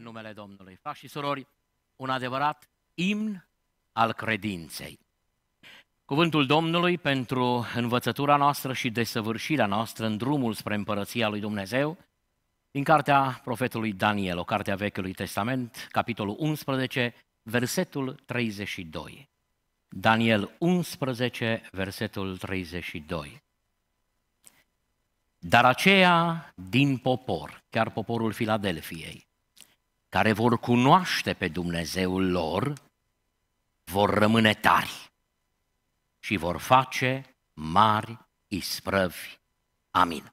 în numele Domnului. Frați și surori, un adevărat imn al credinței. Cuvântul Domnului pentru învățătura noastră și desăvârșirea noastră în drumul spre împărăția lui Dumnezeu, din cartea profetului Daniel, o carte a Vechiului Testament, capitolul 11, versetul 32. Daniel 11, versetul 32. Dar aceea din popor, chiar poporul Filadelfiei, care vor cunoaște pe Dumnezeul lor, vor rămâne tari și vor face mari isprăvi. Amin.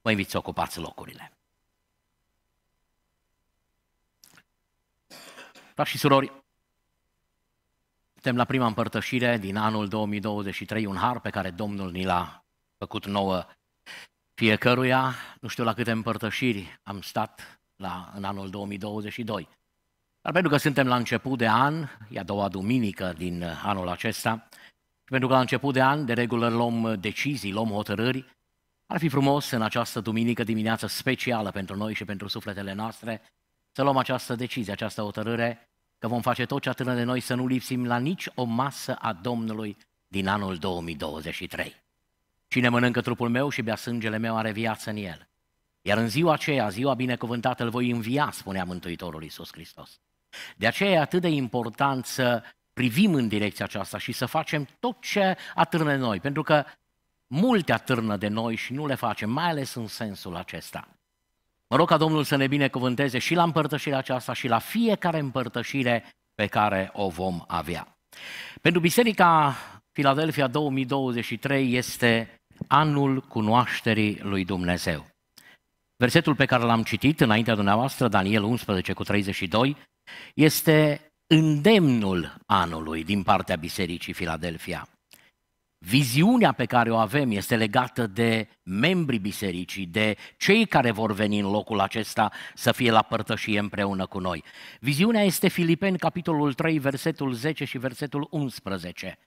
Vă invit să ocupați locurile. Frați și surori, suntem la prima împărtășire din anul 2023, un har pe care Domnul ni l-a făcut nouă fiecăruia. Nu știu la câte împărtășiri am stat la, în anul 2022. Dar pentru că suntem la început de an, e a doua duminică din anul acesta, și pentru că la început de an, de regulă, luăm decizii, luăm hotărâri, ar fi frumos în această duminică dimineață specială pentru noi și pentru sufletele noastre să luăm această decizie, această hotărâre, că vom face tot ce atârnă de noi să nu lipsim la nici o masă a Domnului din anul 2023. Cine mănâncă trupul meu și bea sângele meu are viață în el. Iar în ziua aceea, ziua binecuvântată, îl voi învia, spunea Mântuitorul Iisus Hristos. De aceea e atât de important să privim în direcția aceasta și să facem tot ce atârnă de noi, pentru că multe atârnă de noi și nu le facem, mai ales în sensul acesta. Mă rog ca Domnul să ne binecuvânteze și la împărtășirea aceasta și la fiecare împărtășire pe care o vom avea. Pentru Biserica Filadelfia 2023 este anul cunoașterii lui Dumnezeu. Versetul pe care l-am citit înaintea dumneavoastră, Daniel 11 cu 32, este îndemnul anului din partea Bisericii Filadelfia. Viziunea pe care o avem este legată de membrii bisericii, de cei care vor veni în locul acesta să fie la părtășie împreună cu noi. Viziunea este Filipeni, capitolul 3, versetul 10 și versetul 11.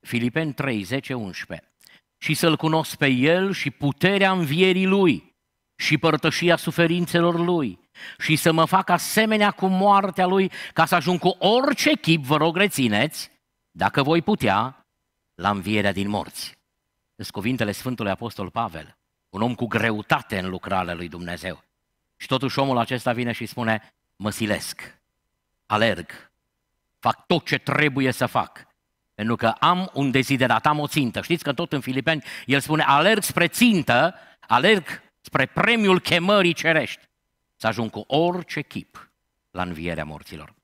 Filipeni 3, 10, 11. Și să-L cunosc pe El și puterea învierii Lui și părtășia suferințelor Lui și să mă fac asemenea cu moartea Lui ca să ajung cu orice chip, vă rog rețineți, dacă voi putea, la învierea din morți. Sunt cuvintele Sfântului Apostol Pavel, un om cu greutate în lucrarea lui Dumnezeu. Și totuși omul acesta vine și spune, mă silesc, alerg, fac tot ce trebuie să fac, pentru că am un deziderat, am o țintă. Știți că tot în Filipeni el spune, alerg spre țintă, alerg spre premiul chemării cerești, să ajung cu orice chip la învierea morților.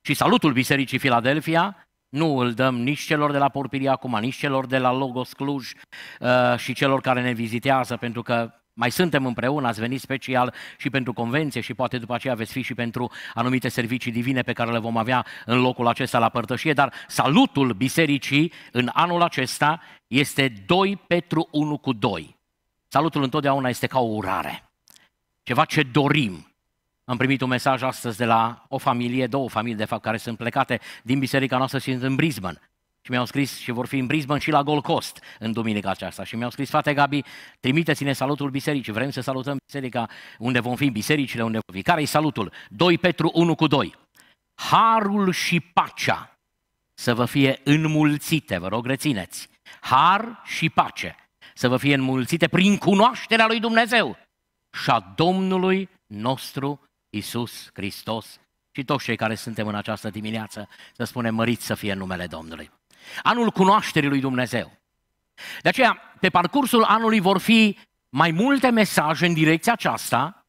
Și salutul Bisericii Filadelfia nu îl dăm nici celor de la Porpiria acum, nici celor de la Logos Cluj uh, și celor care ne vizitează, pentru că mai suntem împreună, ați venit special și pentru convenție și poate după aceea veți fi și pentru anumite servicii divine pe care le vom avea în locul acesta la părtășie, dar salutul bisericii în anul acesta este 2 Petru 1 cu 2. Salutul întotdeauna este ca o urare, ceva ce dorim. Am primit un mesaj astăzi de la o familie, două familii de fapt, care sunt plecate din biserica noastră și sunt în Brisbane. Și mi-au scris și vor fi în Brisbane și la Gold Coast în duminica aceasta. Și mi-au scris, frate Gabi, trimiteți-ne salutul bisericii. Vrem să salutăm biserica unde vom fi, bisericile unde vom fi. Care e salutul? 2 Petru 1 cu 2. Harul și pacea să vă fie înmulțite, vă rog rețineți. Har și pace să vă fie înmulțite prin cunoașterea lui Dumnezeu și a Domnului nostru Isus Hristos și toți cei care suntem în această dimineață să spunem mărit să fie numele Domnului. Anul cunoașterii lui Dumnezeu. De aceea, pe parcursul anului vor fi mai multe mesaje în direcția aceasta,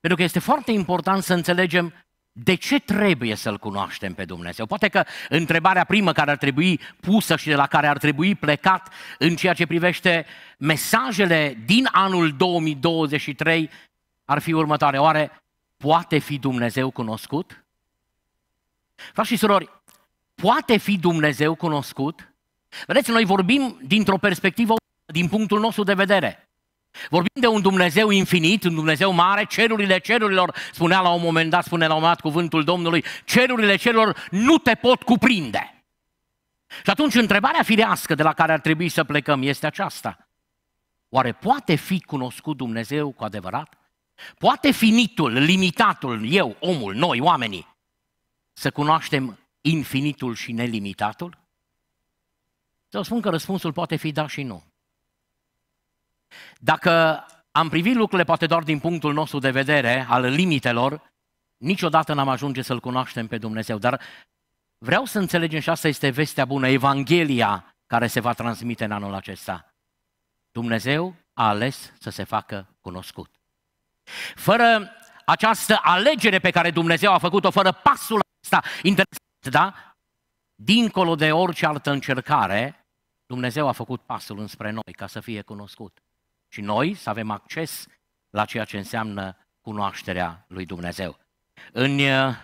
pentru că este foarte important să înțelegem de ce trebuie să-L cunoaștem pe Dumnezeu? Poate că întrebarea primă care ar trebui pusă și de la care ar trebui plecat în ceea ce privește mesajele din anul 2023 ar fi următoare. Oare poate fi Dumnezeu cunoscut? Frați și surori, poate fi Dumnezeu cunoscut? Vedeți, noi vorbim dintr-o perspectivă, din punctul nostru de vedere. Vorbim de un Dumnezeu infinit, un Dumnezeu mare, cerurile cerurilor, spunea la un moment dat, spune la un moment dat cuvântul Domnului, cerurile cerurilor nu te pot cuprinde. Și atunci întrebarea firească de la care ar trebui să plecăm este aceasta. Oare poate fi cunoscut Dumnezeu cu adevărat? Poate finitul, limitatul, eu, omul, noi, oamenii, să cunoaștem infinitul și nelimitatul? Să spun că răspunsul poate fi da și nu. Dacă am privit lucrurile poate doar din punctul nostru de vedere al limitelor, niciodată n-am ajunge să-L cunoaștem pe Dumnezeu. Dar vreau să înțelegem și asta este vestea bună, Evanghelia care se va transmite în anul acesta. Dumnezeu a ales să se facă cunoscut. Fără această alegere pe care Dumnezeu a făcut-o, fără pasul ăsta interesant, da? Dincolo de orice altă încercare, Dumnezeu a făcut pasul înspre noi ca să fie cunoscut. Și noi să avem acces la ceea ce înseamnă cunoașterea lui Dumnezeu. În uh,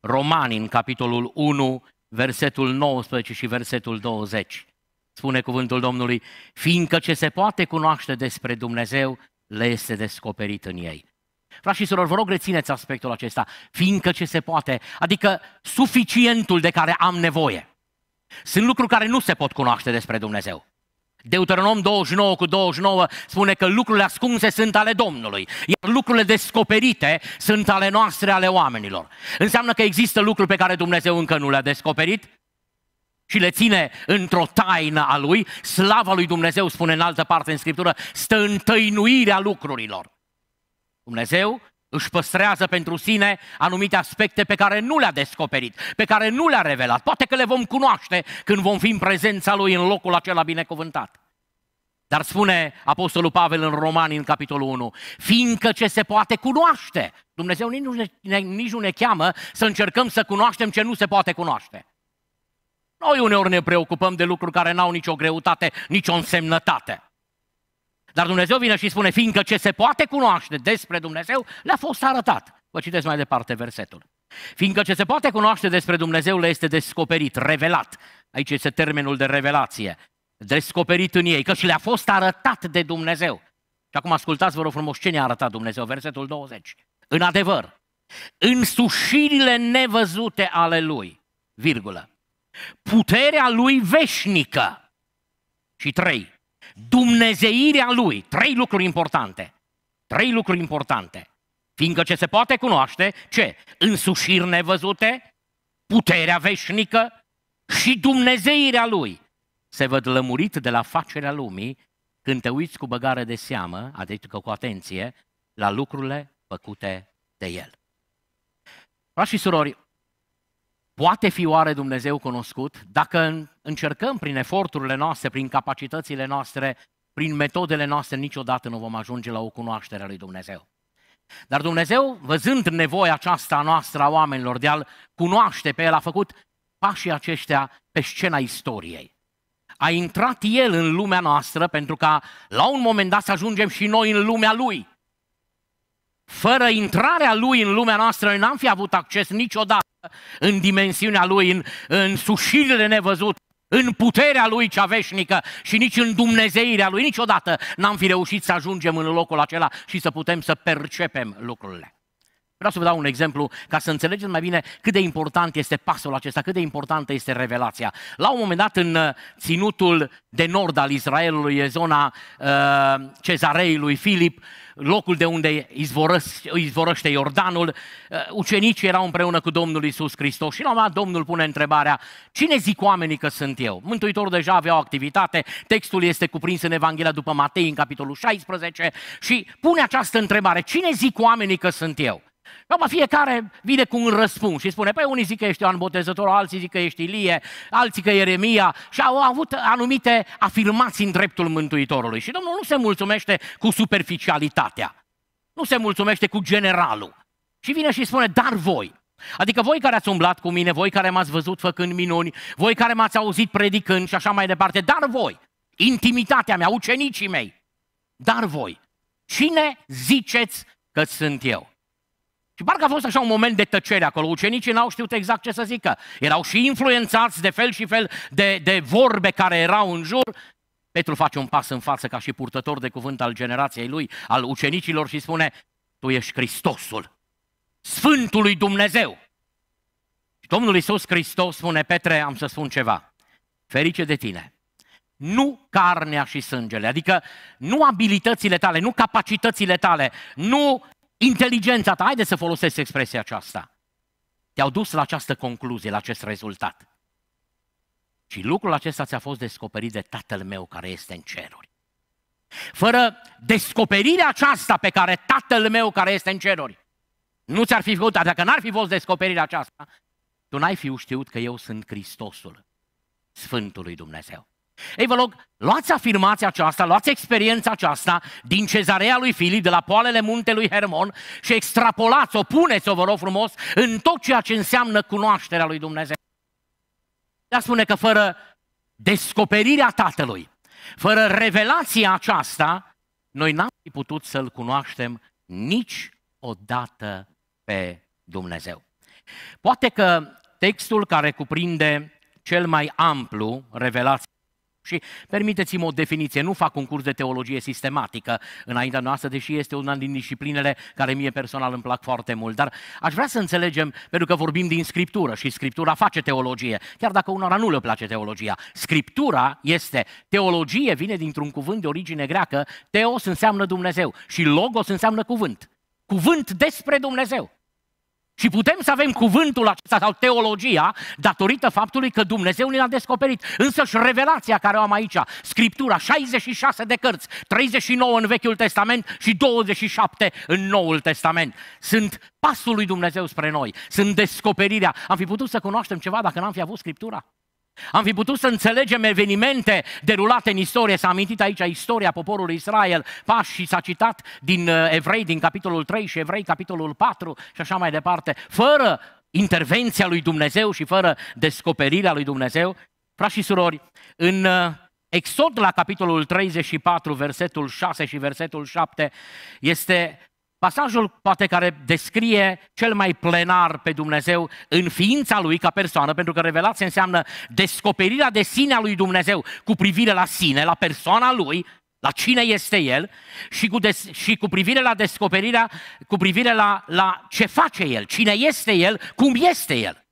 Romani, în capitolul 1, versetul 19 și versetul 20, spune cuvântul Domnului, fiindcă ce se poate cunoaște despre Dumnezeu, le este descoperit în ei. Frați și surori, vă rog rețineți aspectul acesta, fiindcă ce se poate, adică suficientul de care am nevoie. Sunt lucruri care nu se pot cunoaște despre Dumnezeu. Deuteronom 29 cu 29 spune că lucrurile ascunse sunt ale Domnului, iar lucrurile descoperite sunt ale noastre, ale oamenilor. Înseamnă că există lucruri pe care Dumnezeu încă nu le-a descoperit și le ține într-o taină a Lui. Slava lui Dumnezeu, spune în altă parte în Scriptură, stă în tăinuirea lucrurilor. Dumnezeu își păstrează pentru sine anumite aspecte pe care nu le-a descoperit, pe care nu le-a revelat. Poate că le vom cunoaște când vom fi în prezența Lui în locul acela binecuvântat. Dar spune Apostolul Pavel în Romani, în capitolul 1, fiindcă ce se poate cunoaște. Dumnezeu nici nu ne, nici nu ne cheamă să încercăm să cunoaștem ce nu se poate cunoaște. Noi uneori ne preocupăm de lucruri care n-au nicio greutate, nicio însemnătate. Dar Dumnezeu vine și spune, fiindcă ce se poate cunoaște despre Dumnezeu, le-a fost arătat. Vă citesc mai departe versetul. Fiindcă ce se poate cunoaște despre Dumnezeu le este descoperit, revelat. Aici este termenul de revelație. Descoperit în ei, că și le-a fost arătat de Dumnezeu. Și acum ascultați, vă rog frumos, ce ne-a arătat Dumnezeu, versetul 20. În adevăr, însușirile nevăzute ale Lui, virgulă, puterea Lui veșnică. Și trei, Dumnezeirea Lui. Trei lucruri importante. Trei lucruri importante. Fiindcă ce se poate cunoaște, ce? Însușiri nevăzute, puterea veșnică și Dumnezeirea Lui. Se văd lămurit de la facerea lumii când te uiți cu băgare de seamă, adică cu atenție, la lucrurile făcute de El. Frați și surori, Poate fi oare Dumnezeu cunoscut dacă încercăm prin eforturile noastre, prin capacitățile noastre, prin metodele noastre, niciodată nu vom ajunge la o cunoaștere a lui Dumnezeu. Dar Dumnezeu, văzând nevoia aceasta a noastră a oamenilor de a-L cunoaște pe El, a făcut pașii aceștia pe scena istoriei. A intrat El în lumea noastră pentru ca la un moment dat să ajungem și noi în lumea Lui. Fără intrarea Lui în lumea noastră, noi n-am fi avut acces niciodată în dimensiunea Lui, în, în sușirile nevăzute, în puterea Lui cea veșnică și nici în Dumnezeirea Lui. Niciodată n-am fi reușit să ajungem în locul acela și să putem să percepem lucrurile. Vreau să vă dau un exemplu ca să înțelegeți mai bine cât de important este pasul acesta, cât de importantă este revelația. La un moment dat în uh, ținutul de nord al Israelului, e zona uh, cezarei lui Filip, locul de unde izvorăște Iordanul, uh, ucenicii erau împreună cu Domnul Isus Hristos și la un moment dat Domnul pune întrebarea, cine zic oamenii că sunt eu? Mântuitorul deja avea o activitate, textul este cuprins în Evanghelia după Matei, în capitolul 16, și pune această întrebare, cine zic oamenii că sunt eu? Acum fiecare vine cu un răspuns și spune, păi unii zic că ești Ioan Botezătorul, alții zic că ești Ilie, alții că Ieremia și au avut anumite afirmații în dreptul Mântuitorului. Și Domnul nu se mulțumește cu superficialitatea, nu se mulțumește cu generalul. Și vine și spune, dar voi, Adică voi care ați umblat cu mine, voi care m-ați văzut făcând minuni, voi care m-ați auzit predicând și așa mai departe, dar voi, intimitatea mea, ucenicii mei, dar voi, cine ziceți că sunt eu? Și parcă a fost așa un moment de tăcere acolo. Ucenicii n-au știut exact ce să zică. Erau și influențați de fel și fel de, de vorbe care erau în jur. Petru face un pas în față ca și purtător de cuvânt al generației lui, al ucenicilor și spune, tu ești Hristosul, Sfântul lui Dumnezeu. Și Domnul Iisus Hristos spune, Petre, am să spun ceva, ferice de tine, nu carnea și sângele, adică nu abilitățile tale, nu capacitățile tale, nu inteligența ta, haide să folosesc expresia aceasta, te-au dus la această concluzie, la acest rezultat. Și lucrul acesta ți-a fost descoperit de Tatăl meu care este în ceruri. Fără descoperirea aceasta pe care Tatăl meu care este în ceruri, nu ți-ar fi făcut, dacă n-ar fi fost descoperirea aceasta, tu n-ai fi știut că eu sunt Hristosul, Sfântului Dumnezeu. Ei, vă rog, luați afirmația aceasta, luați experiența aceasta din cezarea lui Filip, de la poalele muntelui Hermon și extrapolați-o, puneți-o, vă rog frumos, în tot ceea ce înseamnă cunoașterea lui Dumnezeu. Ea spune că fără descoperirea Tatălui, fără revelația aceasta, noi n-am fi putut să-L cunoaștem niciodată pe Dumnezeu. Poate că textul care cuprinde cel mai amplu revelație și permiteți-mi o definiție, nu fac un curs de teologie sistematică înaintea noastră, deși este una din disciplinele care mie personal îmi plac foarte mult, dar aș vrea să înțelegem, pentru că vorbim din Scriptură și Scriptura face teologie, chiar dacă unora nu le place teologia. Scriptura este, teologie vine dintr-un cuvânt de origine greacă, teos înseamnă Dumnezeu și logos înseamnă cuvânt. Cuvânt despre Dumnezeu. Și putem să avem cuvântul acesta sau teologia datorită faptului că Dumnezeu ne-a descoperit. Însă și revelația care o am aici, Scriptura, 66 de cărți, 39 în Vechiul Testament și 27 în Noul Testament. Sunt pasul lui Dumnezeu spre noi, sunt descoperirea. Am fi putut să cunoaștem ceva dacă n-am fi avut Scriptura? Am fi putut să înțelegem evenimente derulate în istorie, s-a amintit aici istoria poporului Israel, pași și s-a citat din uh, Evrei, din capitolul 3 și Evrei, capitolul 4 și așa mai departe, fără intervenția lui Dumnezeu și fără descoperirea lui Dumnezeu. Frați și surori, în uh, Exod la capitolul 34, versetul 6 și versetul 7, este Pasajul poate care descrie cel mai plenar pe Dumnezeu în ființa lui ca persoană, pentru că revelația înseamnă descoperirea de sine a lui Dumnezeu cu privire la sine, la persoana lui, la cine este el și cu, des, și cu privire la descoperirea, cu privire la, la ce face el, cine este el, cum este el.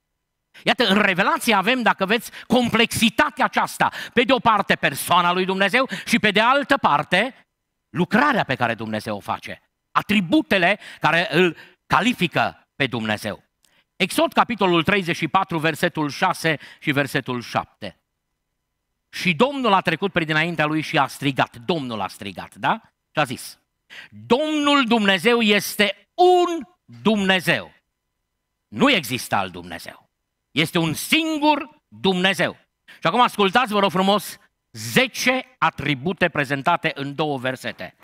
Iată, în revelație avem, dacă veți, complexitatea aceasta. Pe de o parte persoana lui Dumnezeu și pe de altă parte lucrarea pe care Dumnezeu o face atributele care îl califică pe Dumnezeu. Exod, capitolul 34, versetul 6 și versetul 7. Și Domnul a trecut pe dinaintea lui și a strigat. Domnul a strigat, da? Și a zis, Domnul Dumnezeu este un Dumnezeu. Nu există alt Dumnezeu. Este un singur Dumnezeu. Și acum ascultați, vă rog frumos, 10 atribute prezentate în două versete.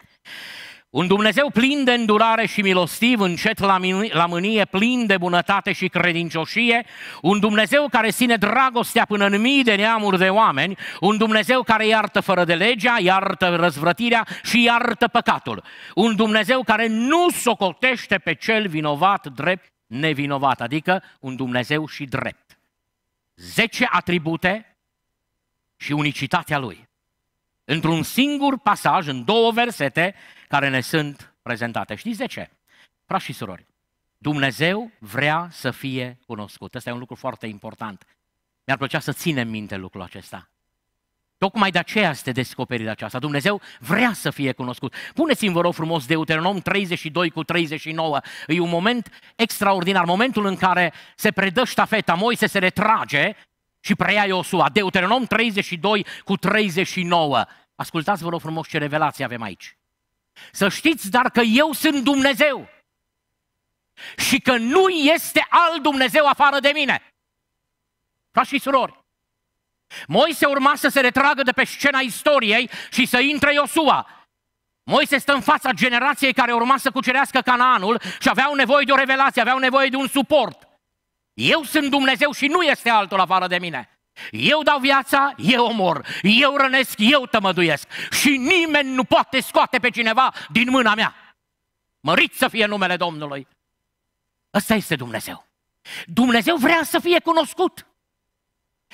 Un Dumnezeu plin de îndurare și milostiv, încet la, la mânie, plin de bunătate și credincioșie, un Dumnezeu care ține dragostea până în mii de neamuri de oameni, un Dumnezeu care iartă fără de legea, iartă răzvrătirea și iartă păcatul, un Dumnezeu care nu socotește pe cel vinovat drept nevinovat, adică un Dumnezeu și drept. Zece atribute și unicitatea Lui. Într-un singur pasaj, în două versete, care ne sunt prezentate. Știți de ce? Frați și surori, Dumnezeu vrea să fie cunoscut. Asta e un lucru foarte important. Mi-ar plăcea să ținem minte lucrul acesta. Tocmai de aceea este descoperirea aceasta. Dumnezeu vrea să fie cunoscut. Puneți-mi, vă rog frumos, Deuteronom 32 cu 39. E un moment extraordinar, momentul în care se predă ștafeta, Moise se retrage și preia Iosua. Deuteronom 32 cu 39. Ascultați, vă rog frumos, ce revelație avem aici. Să știți dar că eu sunt Dumnezeu și că nu este alt Dumnezeu afară de mine. Frați și surori, Moise urma să se retragă de pe scena istoriei și să intre Iosua. Moise stă în fața generației care urma să cucerească Canaanul și aveau nevoie de o revelație, aveau nevoie de un suport. Eu sunt Dumnezeu și nu este altul afară de mine. Eu dau viața, eu omor, eu rănesc, eu tămăduiesc și nimeni nu poate scoate pe cineva din mâna mea. Mărit să fie numele Domnului. Ăsta este Dumnezeu. Dumnezeu vrea să fie cunoscut.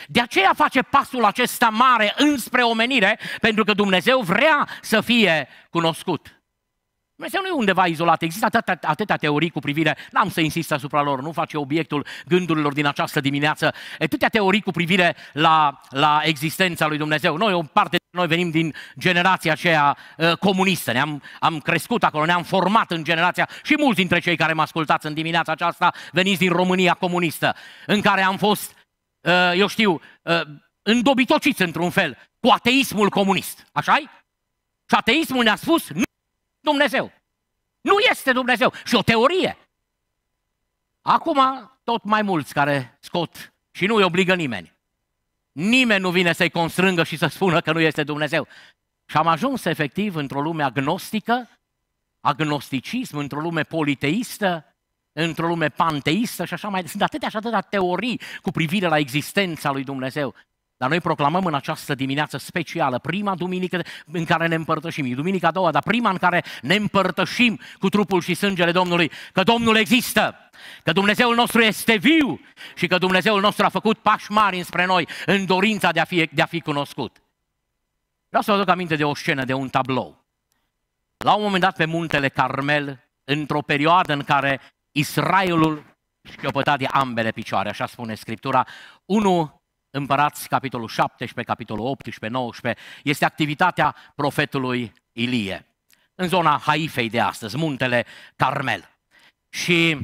De aceea face pasul acesta mare înspre omenire, pentru că Dumnezeu vrea să fie cunoscut. Dumnezeu nu e undeva izolat. Există atâtea, atâtea teorii cu privire, n-am să insist asupra lor, nu face obiectul gândurilor din această dimineață, atâtea teorii cu privire la, la existența lui Dumnezeu. Noi, o parte de noi venim din generația aceea uh, comunistă, ne-am am crescut acolo, ne-am format în generația și mulți dintre cei care mă ascultați în dimineața aceasta veniți din România comunistă, în care am fost, uh, eu știu, uh, îndobitociți într-un fel cu ateismul comunist. Așa-i? Și ateismul ne-a spus, nu Dumnezeu. Nu este Dumnezeu. Și o teorie. Acum, tot mai mulți care scot și nu îi obligă nimeni. Nimeni nu vine să-i constrângă și să spună că nu este Dumnezeu. Și am ajuns efectiv într-o lume agnostică, agnosticism, într-o lume politeistă, într-o lume panteistă și așa mai Sunt atâtea și atâtea teorii cu privire la existența lui Dumnezeu. Dar noi proclamăm în această dimineață specială, prima duminică în care ne împărtășim, e duminica a doua, dar prima în care ne împărtășim cu trupul și sângele Domnului, că Domnul există, că Dumnezeul nostru este viu și că Dumnezeul nostru a făcut pași mari înspre noi în dorința de a fi, de a fi cunoscut. Vreau să vă aduc aminte de o scenă, de un tablou. La un moment dat pe muntele Carmel, într-o perioadă în care Israelul șchiopăta de ambele picioare, așa spune Scriptura, unul Împărați, capitolul 17, capitolul 18, 19, este activitatea profetului Ilie, în zona Haifei de astăzi, muntele Carmel. Și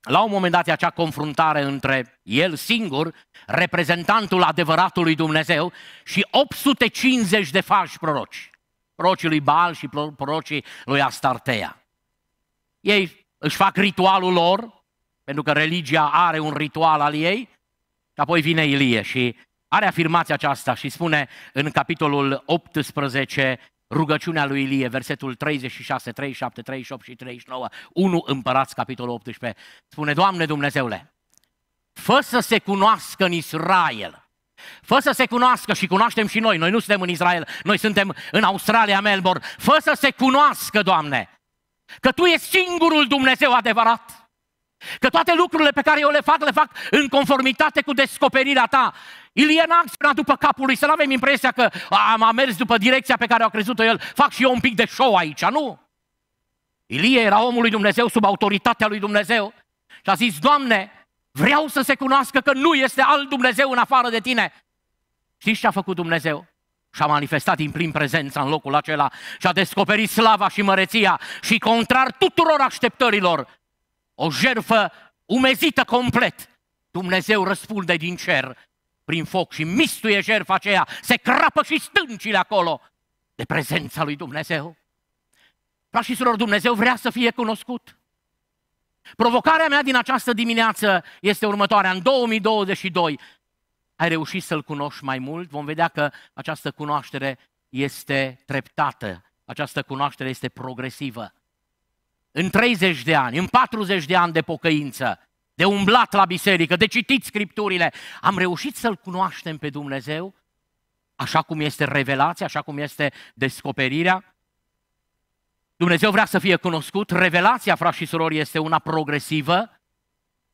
la un moment dat acea confruntare între el singur, reprezentantul adevăratului Dumnezeu, și 850 de falși proroci, prorocii lui Baal și prorocii lui Astartea. Ei își fac ritualul lor, pentru că religia are un ritual al ei, și apoi vine Ilie și are afirmația aceasta și spune în capitolul 18 rugăciunea lui Ilie, versetul 36, 37, 38 și 39, 1 împărați, capitolul 18, spune, Doamne Dumnezeule, fă să se cunoască în Israel, Fă să se cunoască și cunoaștem și noi, noi nu suntem în Israel, noi suntem în Australia, Melbourne. Fă să se cunoască, Doamne, că Tu ești singurul Dumnezeu adevărat Că toate lucrurile pe care eu le fac, le fac în conformitate cu descoperirea ta. Ilie n-a acționat după capul lui, să nu avem impresia că am, am mers după direcția pe care a crezut-o el, fac și eu un pic de show aici, nu? Ilie era omul lui Dumnezeu, sub autoritatea lui Dumnezeu și a zis, Doamne, vreau să se cunoască că nu este alt Dumnezeu în afară de tine. Știți ce a făcut Dumnezeu? și-a manifestat din plin prezența în locul acela și a descoperit slava și măreția și contrar tuturor așteptărilor o jerfă umezită complet. Dumnezeu răspunde din cer prin foc și mistuie jertfa aceea, se crapă și stâncile acolo de prezența lui Dumnezeu. Frați și surori, Dumnezeu vrea să fie cunoscut. Provocarea mea din această dimineață este următoarea. În 2022 ai reușit să-L cunoști mai mult? Vom vedea că această cunoaștere este treptată, această cunoaștere este progresivă în 30 de ani, în 40 de ani de pocăință, de umblat la biserică, de citit scripturile, am reușit să-L cunoaștem pe Dumnezeu, așa cum este revelația, așa cum este descoperirea. Dumnezeu vrea să fie cunoscut, revelația, frați și surori, este una progresivă.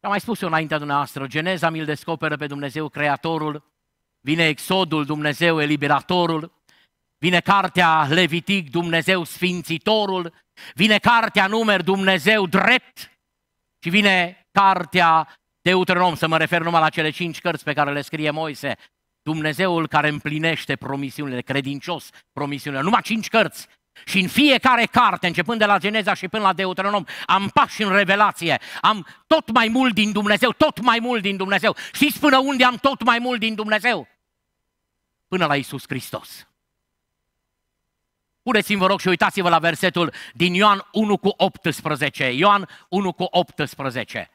Am mai spus eu înaintea dumneavoastră, Geneza mi-l descoperă pe Dumnezeu Creatorul, vine Exodul, Dumnezeu Eliberatorul, vine cartea Levitic, Dumnezeu Sfințitorul, Vine cartea numer Dumnezeu drept și vine cartea Deuteronom, să mă refer numai la cele cinci cărți pe care le scrie Moise. Dumnezeul care împlinește promisiunile, credincios promisiunile. Numai cinci cărți. Și în fiecare carte, începând de la Geneza și până la Deuteronom, am pași în revelație, am tot mai mult din Dumnezeu, tot mai mult din Dumnezeu. Știți până unde am tot mai mult din Dumnezeu? Până la Isus Hristos. Puneți-mi, vă rog, și uitați-vă la versetul din Ioan 1 cu 18. Ioan 1 cu 18.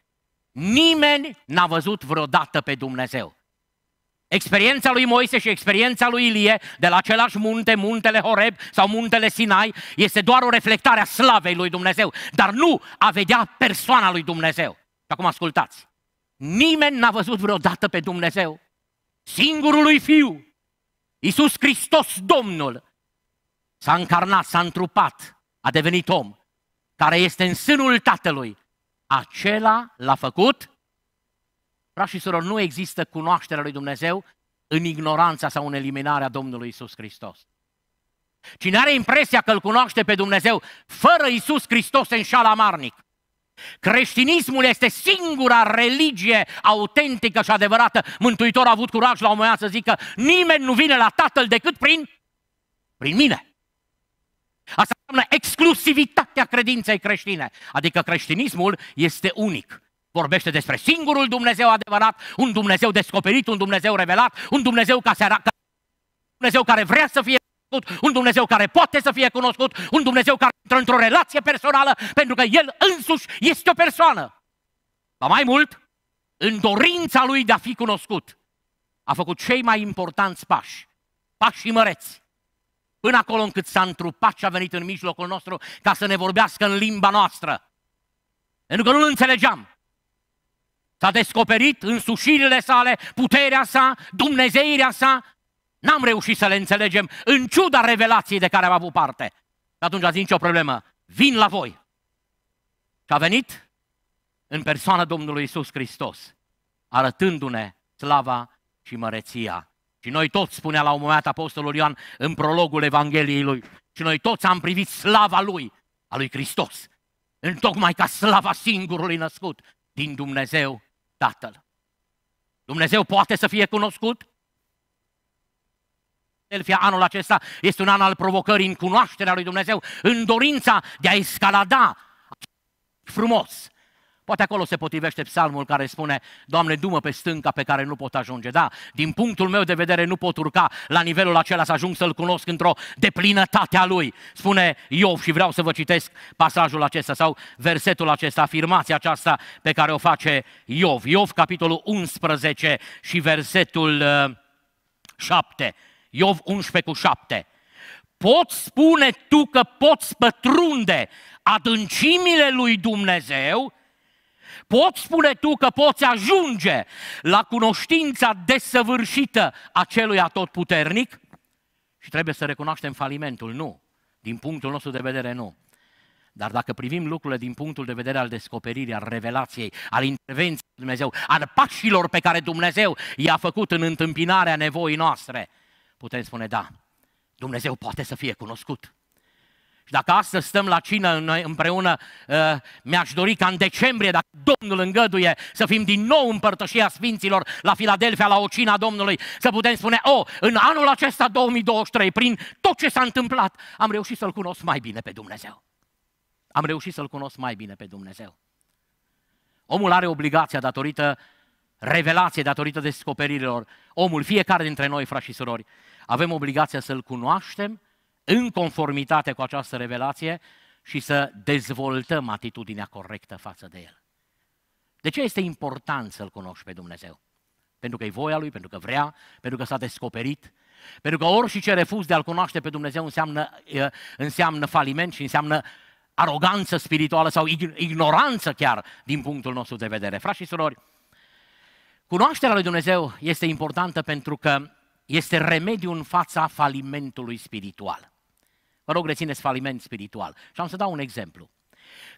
Nimeni n-a văzut vreodată pe Dumnezeu. Experiența lui Moise și experiența lui Ilie de la același munte, muntele Horeb sau muntele Sinai, este doar o reflectare a slavei lui Dumnezeu, dar nu a vedea persoana lui Dumnezeu. Și acum ascultați. Nimeni n-a văzut vreodată pe Dumnezeu. Singurul lui Fiu, Iisus Hristos Domnul, s-a încarnat, s-a întrupat, a devenit om, care este în sânul Tatălui, acela l-a făcut. Frați și surori, nu există cunoașterea lui Dumnezeu în ignoranța sau în eliminarea Domnului Isus Hristos. Cine are impresia că îl cunoaște pe Dumnezeu, fără Isus Hristos se înșală amarnic. Creștinismul este singura religie autentică și adevărată. Mântuitor a avut curaj la un moment să zică nimeni nu vine la Tatăl decât prin, prin mine. Asta înseamnă exclusivitatea credinței creștine. Adică creștinismul este unic. Vorbește despre singurul Dumnezeu adevărat, un Dumnezeu descoperit, un Dumnezeu revelat, un Dumnezeu, ca se un Dumnezeu care vrea să fie cunoscut, un Dumnezeu care poate să fie cunoscut, un Dumnezeu care intră într-o relație personală, pentru că El însuși este o persoană. Ba mai mult, în dorința Lui de a fi cunoscut, a făcut cei mai importanți pași, pași măreți, până acolo încât s-a întrupat și a venit în mijlocul nostru ca să ne vorbească în limba noastră. Pentru că nu-L înțelegeam. S-a descoperit însușirile sale, puterea sa, dumnezeirea sa, N-am reușit să le înțelegem în ciuda revelației de care am avut parte. Și atunci a zis nicio problemă, vin la voi. Și a venit în persoana Domnului Isus Hristos, arătându-ne slava și măreția. Și noi toți, spunea la un moment Apostolul Ioan în prologul Evangheliei lui, și noi toți am privit slava lui, a lui Hristos, în tocmai ca slava singurului născut din Dumnezeu Tatăl. Dumnezeu poate să fie cunoscut? Philadelphia anul acesta este un an al provocării în cunoașterea lui Dumnezeu, în dorința de a escalada frumos. Poate acolo se potrivește psalmul care spune, Doamne, dumă pe stânca pe care nu pot ajunge. Da, din punctul meu de vedere nu pot urca la nivelul acela să ajung să-L cunosc într-o deplinătate a Lui. Spune Iov și vreau să vă citesc pasajul acesta sau versetul acesta, afirmația aceasta pe care o face Iov. Iov, capitolul 11 și versetul 7. Uh, Iov 11 cu 7. Poți spune tu că poți pătrunde adâncimile lui Dumnezeu, poți spune tu că poți ajunge la cunoștința desăvârșită a celui atotputernic? Și trebuie să recunoaștem falimentul, nu. Din punctul nostru de vedere, nu. Dar dacă privim lucrurile din punctul de vedere al descoperirii, al revelației, al intervenției Dumnezeu, al pașilor pe care Dumnezeu i-a făcut în întâmpinarea nevoii noastre, putem spune da, Dumnezeu poate să fie cunoscut. Și dacă astăzi stăm la cină noi împreună, uh, mi-aș dori ca în decembrie, dacă Domnul îngăduie, să fim din nou împărtășia Sfinților la Filadelfia, la Ocina Domnului, să putem spune, oh, în anul acesta 2023, prin tot ce s-a întâmplat, am reușit să-L cunosc mai bine pe Dumnezeu. Am reușit să-L cunosc mai bine pe Dumnezeu. Omul are obligația datorită revelație datorită descoperirilor. Omul, fiecare dintre noi, frați și surori, avem obligația să-L cunoaștem în conformitate cu această revelație și să dezvoltăm atitudinea corectă față de El. De ce este important să-L cunoști pe Dumnezeu? Pentru că e voia Lui, pentru că vrea, pentru că s-a descoperit, pentru că orice ce refuz de a-L cunoaște pe Dumnezeu înseamnă, înseamnă faliment și înseamnă aroganță spirituală sau ignoranță chiar din punctul nostru de vedere. Frați și surori, Cunoașterea lui Dumnezeu este importantă pentru că este remediu în fața falimentului spiritual. Vă rog, rețineți faliment spiritual. Și am să dau un exemplu.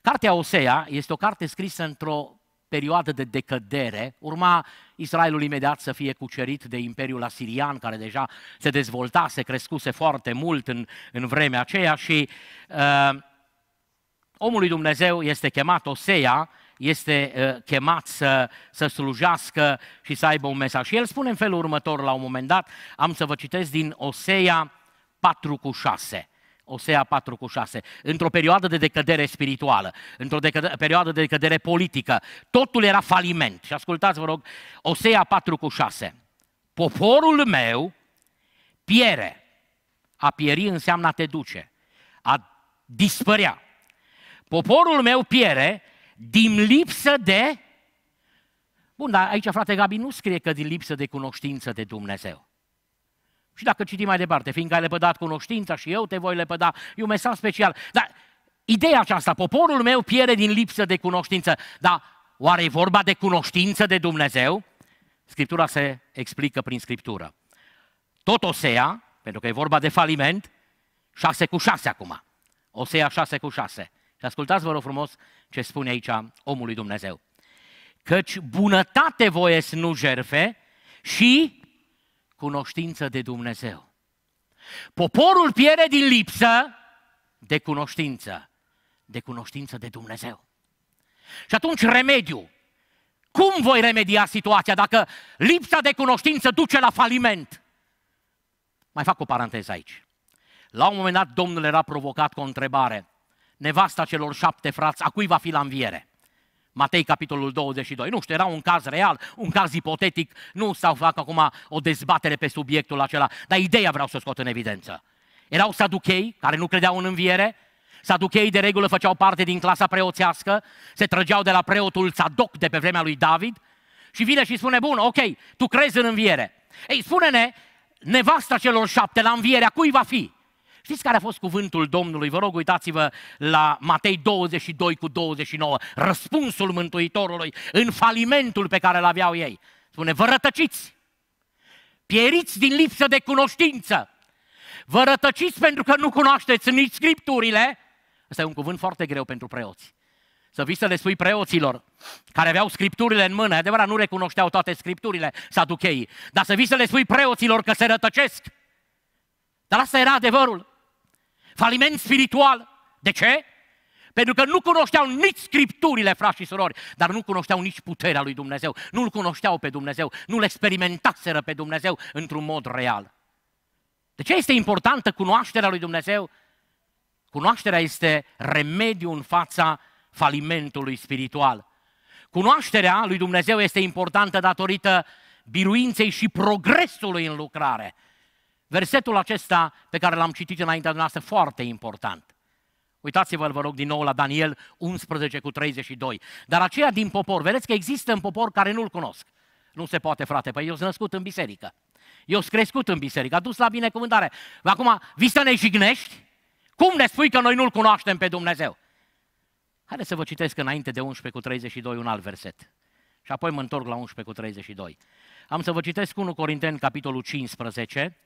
Cartea Osea este o carte scrisă într-o perioadă de decădere. Urma Israelul imediat să fie cucerit de Imperiul Asirian, care deja se dezvoltase, crescuse foarte mult în, în vremea aceea și uh, omul lui Dumnezeu este chemat Osea este uh, chemat să, să slujească și să aibă un mesaj. Și el spune în felul următor la un moment dat, am să vă citesc din Osea 4 cu 6. Osea 4 cu 6, într-o perioadă de decădere spirituală, într-o decădere, perioadă de decădere politică, totul era faliment. Și ascultați, vă rog, Osea 4 cu 6. Poporul meu piere. A pieri înseamnă a te duce, a dispărea. Poporul meu piere din lipsă de... Bun, dar aici, frate Gabi, nu scrie că din lipsă de cunoștință de Dumnezeu. Și dacă citim mai departe, fiindcă ai lepădat cunoștința și eu te voi lepăda, e un mesaj special. Dar ideea aceasta, poporul meu pierde din lipsă de cunoștință. Dar oare e vorba de cunoștință de Dumnezeu? Scriptura se explică prin Scriptură. Tot Osea, pentru că e vorba de faliment, 6 cu 6 acum. Osea 6 cu 6. Și ascultați, vă rog frumos, ce spune aici omului Dumnezeu. Căci bunătate voiesc nu jerfe și cunoștință de Dumnezeu. Poporul pierde din lipsă de cunoștință, de cunoștință de Dumnezeu. Și atunci remediu. Cum voi remedia situația dacă lipsa de cunoștință duce la faliment? Mai fac o paranteză aici. La un moment dat, Domnul era provocat cu o întrebare. Nevasta celor șapte frați, a cui va fi la înviere? Matei, capitolul 22. Nu știu, era un caz real, un caz ipotetic, nu stau fac acum o dezbatere pe subiectul acela, dar ideea vreau să o scot în evidență. Erau saduchei care nu credeau în înviere, saducheii de regulă făceau parte din clasa preoțească, se trăgeau de la preotul Tzadok de pe vremea lui David și vine și spune, bun, ok, tu crezi în înviere. Ei, spune-ne, nevasta celor șapte la înviere, a cui va fi? Știți care a fost cuvântul Domnului? Vă rog, uitați-vă la Matei 22 cu 29, răspunsul Mântuitorului în falimentul pe care îl aveau ei. Spune, vă rătăciți, pieriți din lipsă de cunoștință, vă rătăciți pentru că nu cunoașteți nici Scripturile. Ăsta e un cuvânt foarte greu pentru preoți. Să vii să le spui preoților care aveau scripturile în mână, adevărat, nu recunoșteau toate scripturile saducheii, dar să vii să le spui preoților că se rătăcesc. Dar asta era adevărul. Faliment spiritual. De ce? Pentru că nu cunoșteau nici scripturile, frați și surori, dar nu cunoșteau nici puterea lui Dumnezeu. Nu-L cunoșteau pe Dumnezeu, nu-L experimentaseră pe Dumnezeu într-un mod real. De ce este importantă cunoașterea lui Dumnezeu? Cunoașterea este remediu în fața falimentului spiritual. Cunoașterea lui Dumnezeu este importantă datorită biruinței și progresului în lucrare. Versetul acesta pe care l-am citit înaintea noastră, foarte important. Uitați-vă, vă rog, din nou la Daniel 11 cu 32. Dar aceia din popor, vedeți că există în popor care nu-L cunosc. Nu se poate, frate, păi eu sunt născut în biserică. Eu sunt crescut în biserică, a dus la binecuvântare. Acum, vii să ne jignești? Cum ne spui că noi nu-L cunoaștem pe Dumnezeu? Haideți să vă citesc înainte de 11 cu 32 un alt verset. Și apoi mă întorc la 11 cu 32. Am să vă citesc 1 Corinteni, capitolul 15,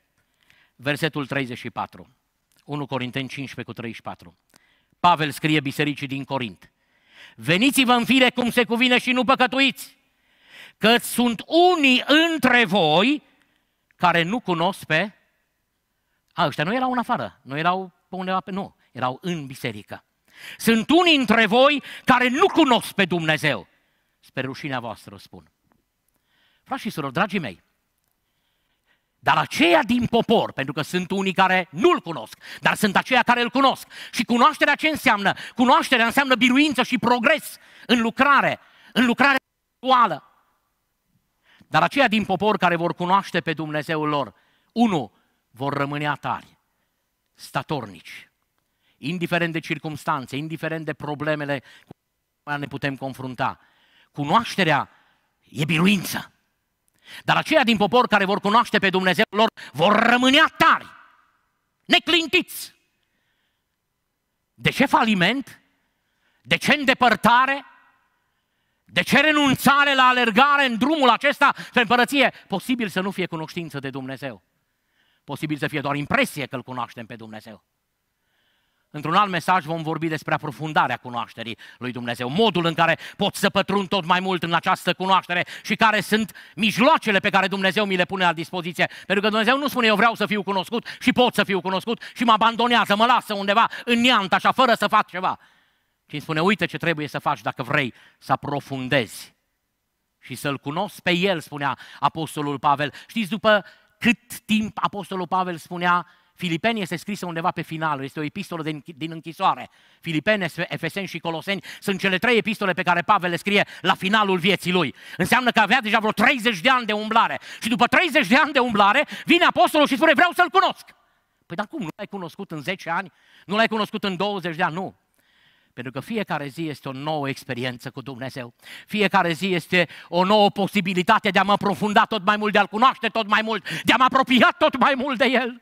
versetul 34. 1 Corinteni 15 cu 34. Pavel scrie bisericii din Corint. Veniți-vă în fire cum se cuvine și nu păcătuiți, că sunt unii între voi care nu cunosc pe... A, ăștia nu erau în afară, nu erau pe undeva pe... Nu, erau în biserică. Sunt unii între voi care nu cunosc pe Dumnezeu. Spre rușinea voastră spun. Frați și surori, dragii mei, dar aceia din popor, pentru că sunt unii care nu-L cunosc, dar sunt aceia care îl cunosc. Și cunoașterea ce înseamnă? Cunoașterea înseamnă biruință și progres în lucrare, în lucrare spirituală. Dar aceia din popor care vor cunoaște pe Dumnezeul lor, unu, vor rămâne tari, statornici, indiferent de circumstanțe, indiferent de problemele cu care ne putem confrunta. Cunoașterea e biruință. Dar aceia din popor care vor cunoaște pe Dumnezeu lor vor rămâne tari, neclintiți. De ce faliment? De ce îndepărtare? De ce renunțare la alergare în drumul acesta pe împărăție? Posibil să nu fie cunoștință de Dumnezeu. Posibil să fie doar impresie că îl cunoaștem pe Dumnezeu. Într-un alt mesaj vom vorbi despre aprofundarea cunoașterii lui Dumnezeu, modul în care pot să pătrund tot mai mult în această cunoaștere și care sunt mijloacele pe care Dumnezeu mi le pune la dispoziție. Pentru că Dumnezeu nu spune eu vreau să fiu cunoscut și pot să fiu cunoscut și mă abandonează, mă lasă undeva în neant, așa, fără să fac ceva. Și îmi spune, uite ce trebuie să faci dacă vrei să aprofundezi și să-L cunosc pe El, spunea Apostolul Pavel. Știți, după cât timp Apostolul Pavel spunea, Filipeni este scrisă undeva pe final, este o epistolă din, din închisoare. Filipeni, Efeseni și Coloseni sunt cele trei epistole pe care Pavel le scrie la finalul vieții lui. Înseamnă că avea deja vreo 30 de ani de umblare. Și după 30 de ani de umblare, vine apostolul și spune, vreau să-l cunosc. Păi dar cum, nu l-ai cunoscut în 10 ani? Nu l-ai cunoscut în 20 de ani? Nu. Pentru că fiecare zi este o nouă experiență cu Dumnezeu. Fiecare zi este o nouă posibilitate de a mă aprofunda tot mai mult, de a-L cunoaște tot mai mult, de a mă apropia tot mai mult de El.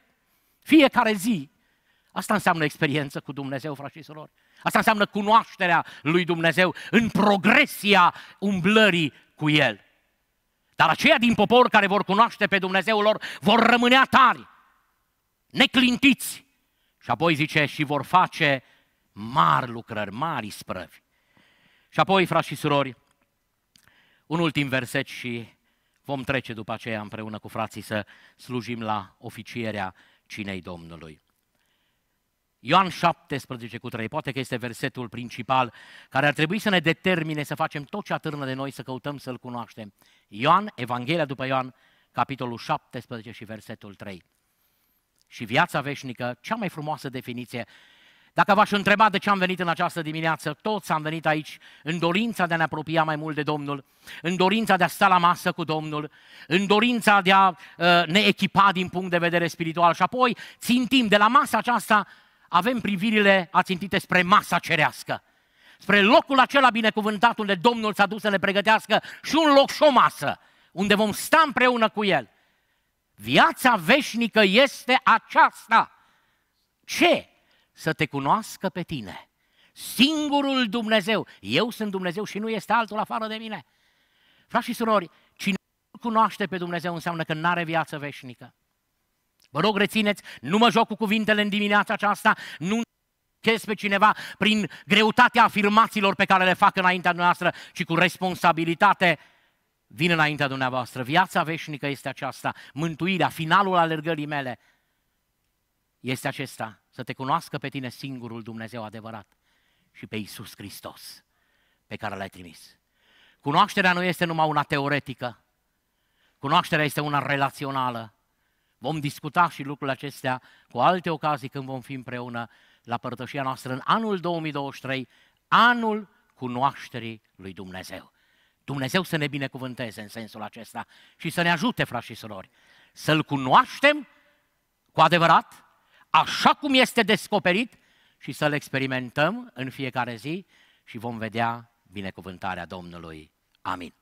Fiecare zi. Asta înseamnă experiență cu Dumnezeu, frați și surori. Asta înseamnă cunoașterea lui Dumnezeu în progresia umblării cu El. Dar aceia din popor care vor cunoaște pe Dumnezeul lor vor rămâne tari, neclintiți. Și apoi zice, și vor face mari lucrări, mari sprăvi. Și apoi, frați și surori, un ultim verset și vom trece după aceea împreună cu frații să slujim la oficierea cinei Domnului. Ioan 17 cu 3, poate că este versetul principal care ar trebui să ne determine să facem tot ce atârnă de noi, să căutăm să-L cunoaștem. Ioan, Evanghelia după Ioan, capitolul 17 și versetul 3. Și viața veșnică, cea mai frumoasă definiție. Dacă v-aș întreba de ce am venit în această dimineață, toți am venit aici în dorința de a ne apropia mai mult de Domnul, în dorința de a sta la masă cu Domnul, în dorința de a uh, ne echipa din punct de vedere spiritual și apoi țintim de la masa aceasta avem privirile ațintite spre masa cerească, spre locul acela binecuvântat unde Domnul s-a dus să ne pregătească și un loc și o masă, unde vom sta împreună cu El. Viața veșnică este aceasta. Ce? Să te cunoască pe tine. Singurul Dumnezeu. Eu sunt Dumnezeu și nu este altul afară de mine. Frați și surori, cine nu cunoaște pe Dumnezeu înseamnă că nu are viață veșnică. Vă rog, rețineți, nu mă joc cu cuvintele în dimineața aceasta, nu chez pe cineva prin greutatea afirmațiilor pe care le fac înaintea noastră, ci cu responsabilitate vin înaintea dumneavoastră. Viața veșnică este aceasta, mântuirea, finalul alergării mele este acesta, să te cunoască pe tine singurul Dumnezeu adevărat și pe Iisus Hristos pe care l-ai trimis. Cunoașterea nu este numai una teoretică, cunoașterea este una relațională, Vom discuta și lucrurile acestea cu alte ocazii când vom fi împreună la părtășia noastră în anul 2023, anul cunoașterii lui Dumnezeu. Dumnezeu să ne binecuvânteze în sensul acesta și să ne ajute, frați și surori, să-L cunoaștem cu adevărat, așa cum este descoperit și să-L experimentăm în fiecare zi și vom vedea binecuvântarea Domnului. Amin.